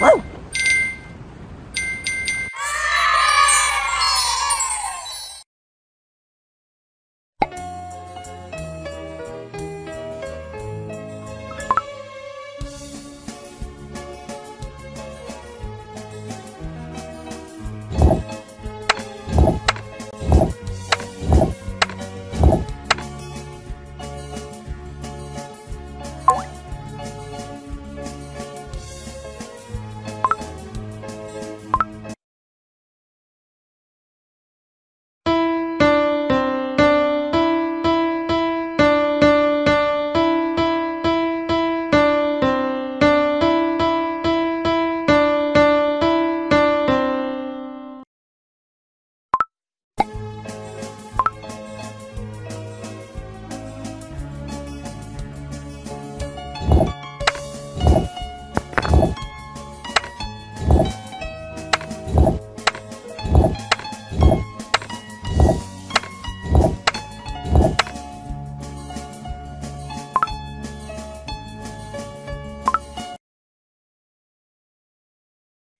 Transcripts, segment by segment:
Woo!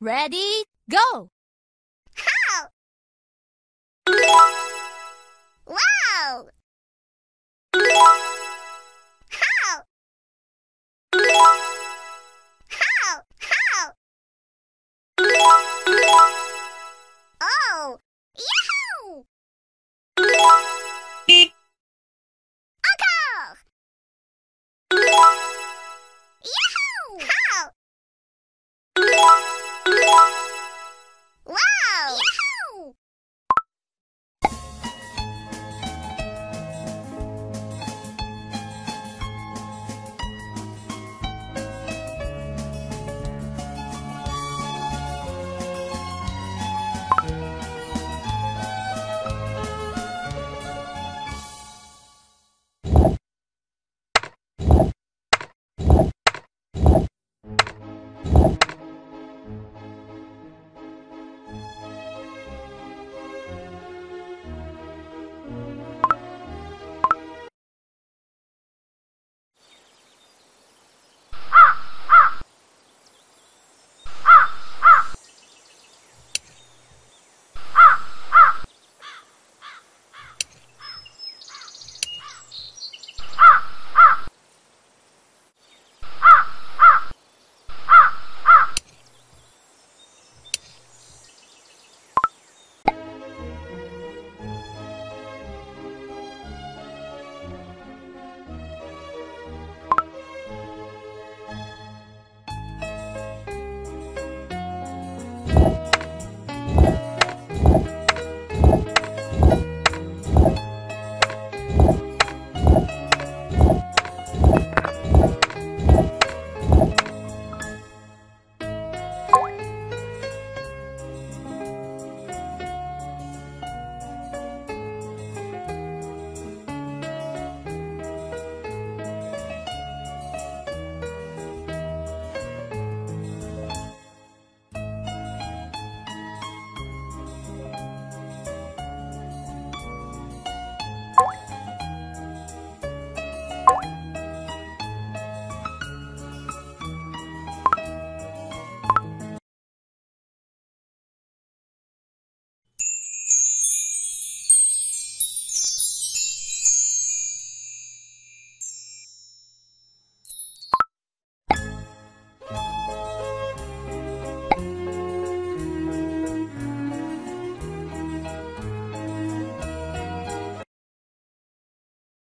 Ready, go!